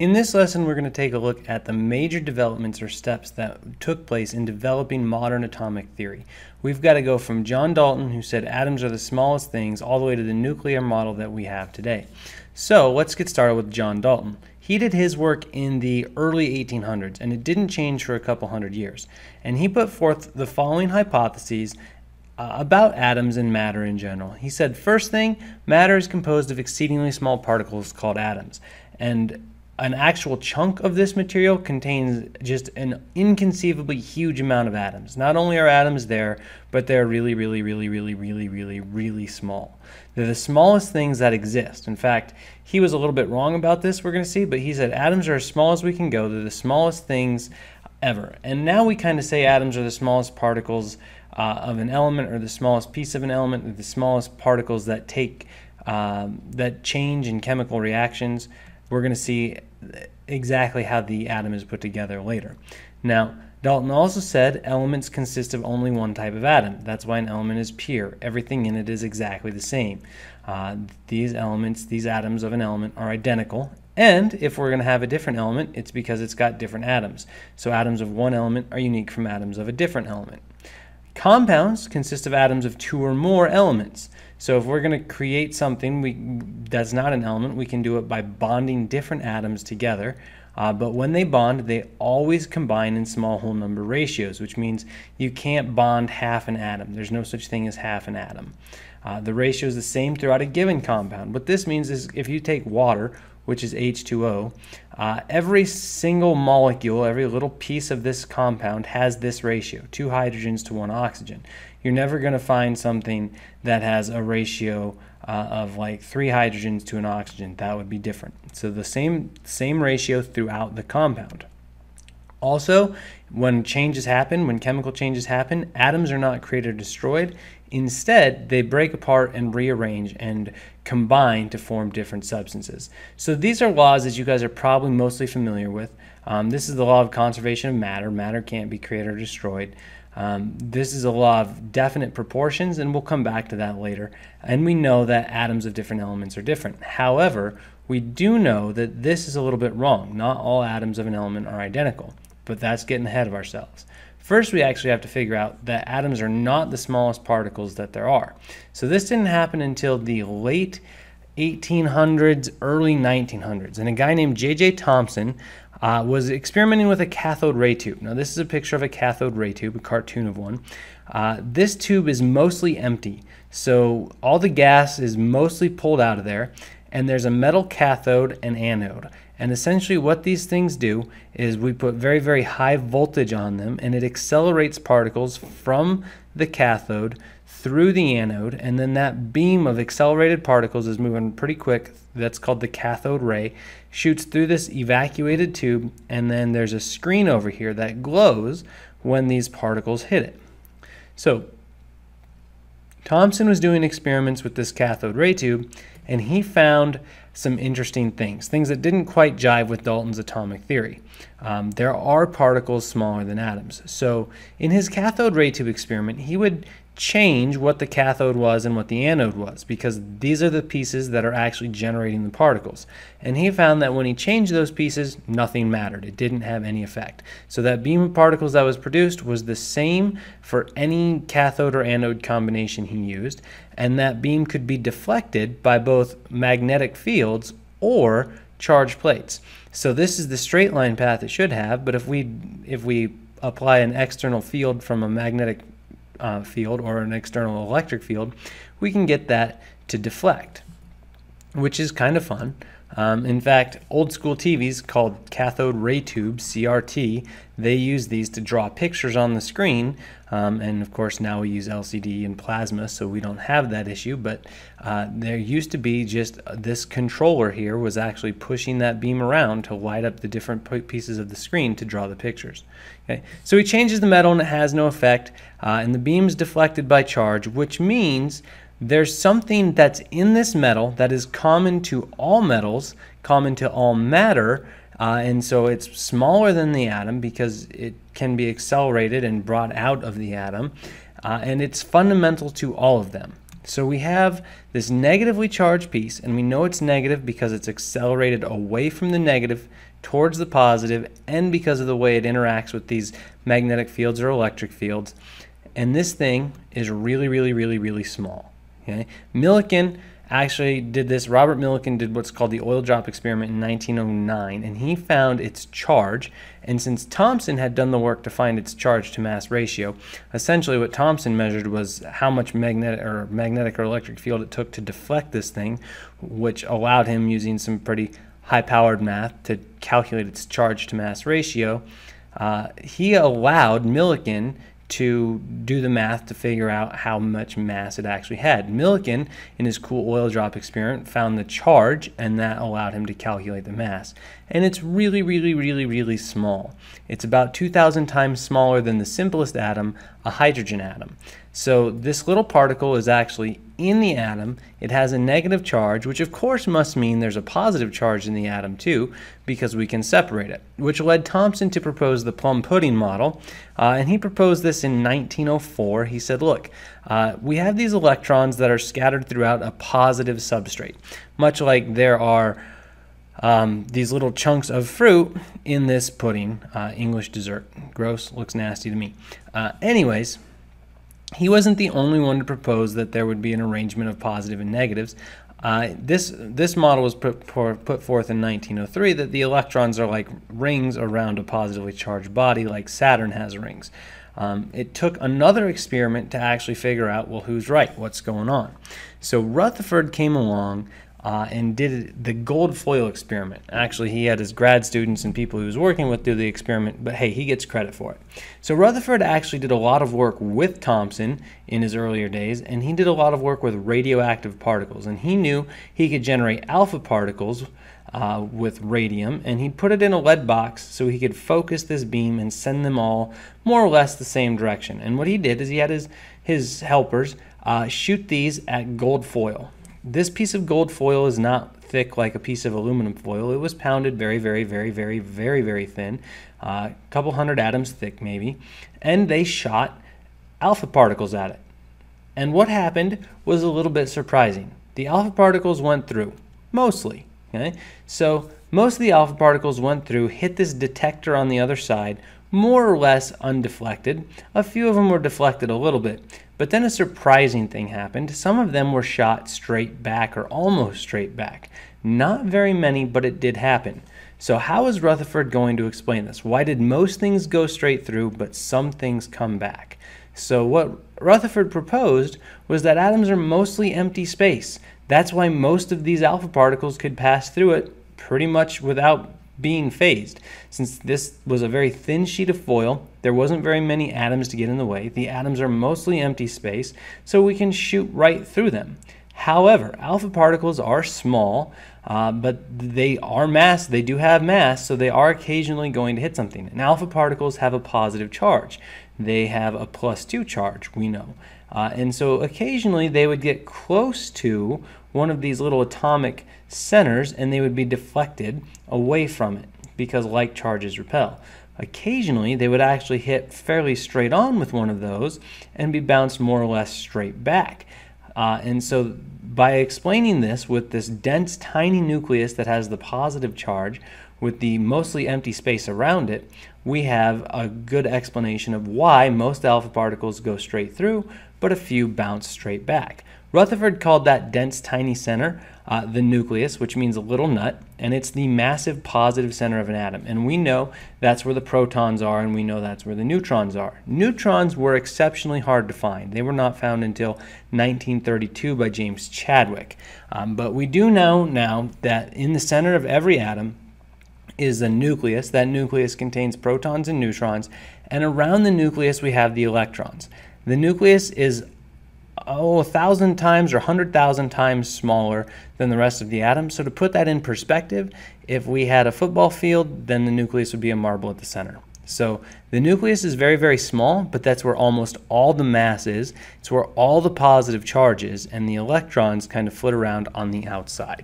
In this lesson, we're going to take a look at the major developments or steps that took place in developing modern atomic theory. We've got to go from John Dalton, who said atoms are the smallest things, all the way to the nuclear model that we have today. So let's get started with John Dalton. He did his work in the early 1800s, and it didn't change for a couple hundred years. And he put forth the following hypotheses uh, about atoms and matter in general. He said, first thing, matter is composed of exceedingly small particles called atoms. And an actual chunk of this material contains just an inconceivably huge amount of atoms. Not only are atoms there, but they're really, really, really, really, really, really, really small. They're the smallest things that exist. In fact, he was a little bit wrong about this, we're going to see, but he said atoms are as small as we can go. They're the smallest things ever. And now we kind of say atoms are the smallest particles uh, of an element or the smallest piece of an element, or the smallest particles that take, um, that change in chemical reactions. We're going to see exactly how the atom is put together later. Now, Dalton also said elements consist of only one type of atom. That's why an element is pure. Everything in it is exactly the same. Uh, these elements, these atoms of an element, are identical. And if we're going to have a different element, it's because it's got different atoms. So atoms of one element are unique from atoms of a different element. Compounds consist of atoms of two or more elements. So if we're going to create something we, that's not an element, we can do it by bonding different atoms together. Uh, but when they bond, they always combine in small whole number ratios, which means you can't bond half an atom. There's no such thing as half an atom. Uh, the ratio is the same throughout a given compound. What this means is if you take water, which is H2O, uh, every single molecule, every little piece of this compound has this ratio, two hydrogens to one oxygen. You're never going to find something that has a ratio uh, of like three hydrogens to an oxygen. That would be different. So the same, same ratio throughout the compound. Also, when changes happen, when chemical changes happen, atoms are not created or destroyed. Instead, they break apart and rearrange and combine to form different substances. So these are laws that you guys are probably mostly familiar with. Um, this is the law of conservation of matter. Matter can't be created or destroyed. Um, this is a law of definite proportions, and we'll come back to that later. And we know that atoms of different elements are different. However, we do know that this is a little bit wrong. Not all atoms of an element are identical, but that's getting ahead of ourselves. First, we actually have to figure out that atoms are not the smallest particles that there are. So this didn't happen until the late 1800s, early 1900s. And a guy named J.J. Thomson uh, was experimenting with a cathode ray tube. Now, this is a picture of a cathode ray tube, a cartoon of one. Uh, this tube is mostly empty. So all the gas is mostly pulled out of there, and there's a metal cathode and anode. And essentially, what these things do is we put very, very high voltage on them, and it accelerates particles from the cathode through the anode. And then that beam of accelerated particles is moving pretty quick. That's called the cathode ray. Shoots through this evacuated tube, and then there's a screen over here that glows when these particles hit it. So, Thomson was doing experiments with this cathode ray tube, and he found some interesting things, things that didn't quite jive with Dalton's atomic theory. Um, there are particles smaller than atoms. So in his cathode ray tube experiment, he would change what the cathode was and what the anode was because these are the pieces that are actually generating the particles. And he found that when he changed those pieces, nothing mattered. It didn't have any effect. So that beam of particles that was produced was the same for any cathode or anode combination he used, and that beam could be deflected by both magnetic fields or charge plates. So this is the straight line path it should have, but if we if we apply an external field from a magnetic uh, field or an external electric field, we can get that to deflect, which is kind of fun. Um, in fact, old school TVs called cathode ray tubes, CRT, they use these to draw pictures on the screen. Um, and of course, now we use LCD and plasma, so we don't have that issue. But uh, there used to be just this controller here was actually pushing that beam around to light up the different pieces of the screen to draw the pictures. Okay, so he changes the metal and it has no effect, uh, and the beam is deflected by charge, which means there's something that's in this metal that is common to all metals, common to all matter, uh, and so it's smaller than the atom because it can be accelerated and brought out of the atom, uh, and it's fundamental to all of them. So we have this negatively charged piece, and we know it's negative because it's accelerated away from the negative towards the positive, and because of the way it interacts with these magnetic fields or electric fields. And this thing is really, really, really, really small. Okay? Millikan actually did this. Robert Millikan did what's called the oil drop experiment in 1909, and he found its charge. And since Thomson had done the work to find its charge to mass ratio, essentially what Thomson measured was how much magnetic or magnetic or electric field it took to deflect this thing, which allowed him using some pretty high-powered math to calculate its charge to mass ratio. Uh, he allowed Millikan to do the math to figure out how much mass it actually had. Millikan, in his cool oil drop experiment, found the charge, and that allowed him to calculate the mass. And it's really, really, really, really small. It's about 2,000 times smaller than the simplest atom, a hydrogen atom. So this little particle is actually in the atom. It has a negative charge, which of course must mean there's a positive charge in the atom too, because we can separate it, which led Thomson to propose the plum pudding model. Uh, and he proposed this in 1904. He said, look, uh, we have these electrons that are scattered throughout a positive substrate, much like there are um, these little chunks of fruit in this pudding, uh, English dessert. Gross, looks nasty to me. Uh, anyways, he wasn't the only one to propose that there would be an arrangement of positive and negatives. Uh, this this model was put, put forth in 1903 that the electrons are like rings around a positively charged body, like Saturn has rings. Um, it took another experiment to actually figure out well who's right, what's going on. So Rutherford came along uh, and did the gold foil experiment. Actually, he had his grad students and people he was working with do the experiment, but hey, he gets credit for it. So Rutherford actually did a lot of work with Thomson in his earlier days, and he did a lot of work with radioactive particles, and he knew he could generate alpha particles uh, with radium, and he put it in a lead box so he could focus this beam and send them all more or less the same direction. And what he did is he had his, his helpers uh, shoot these at gold foil. This piece of gold foil is not thick like a piece of aluminum foil. It was pounded very, very, very, very, very, very thin, a uh, couple hundred atoms thick maybe, and they shot alpha particles at it. And what happened was a little bit surprising. The alpha particles went through, mostly. Okay? So most of the alpha particles went through, hit this detector on the other side, more or less undeflected. A few of them were deflected a little bit. But then a surprising thing happened. Some of them were shot straight back or almost straight back. Not very many, but it did happen. So how is Rutherford going to explain this? Why did most things go straight through, but some things come back? So what Rutherford proposed was that atoms are mostly empty space. That's why most of these alpha particles could pass through it pretty much without being fazed. Since this was a very thin sheet of foil, there wasn't very many atoms to get in the way. The atoms are mostly empty space, so we can shoot right through them. However, alpha particles are small, uh, but they are mass. They do have mass, so they are occasionally going to hit something. And alpha particles have a positive charge. They have a plus two charge, we know. Uh, and so occasionally they would get close to one of these little atomic centers and they would be deflected away from it because like charges repel. Occasionally, they would actually hit fairly straight on with one of those and be bounced more or less straight back. Uh, and so, by explaining this with this dense, tiny nucleus that has the positive charge with the mostly empty space around it, we have a good explanation of why most alpha particles go straight through, but a few bounce straight back. Rutherford called that dense tiny center uh, the nucleus, which means a little nut, and it's the massive positive center of an atom. And we know that's where the protons are, and we know that's where the neutrons are. Neutrons were exceptionally hard to find. They were not found until 1932 by James Chadwick. Um, but we do know now that in the center of every atom is the nucleus. That nucleus contains protons and neutrons, and around the nucleus we have the electrons. The nucleus is oh, a thousand times or a hundred thousand times smaller than the rest of the atom. So to put that in perspective, if we had a football field, then the nucleus would be a marble at the center. So the nucleus is very, very small, but that's where almost all the mass is. It's where all the positive charge is, and the electrons kind of flit around on the outside.